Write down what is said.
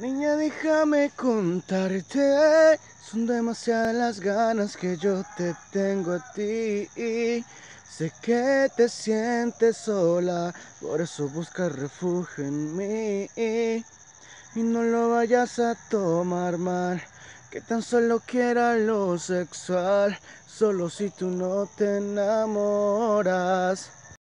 Niña, déjame contarte, son demasiadas las ganas que yo te tengo a ti. Sé que te sientes sola, por eso buscas refugio en mí. Y no lo vayas a tomar mal, que tan solo quiera lo sexual, solo si tú no te enamoras.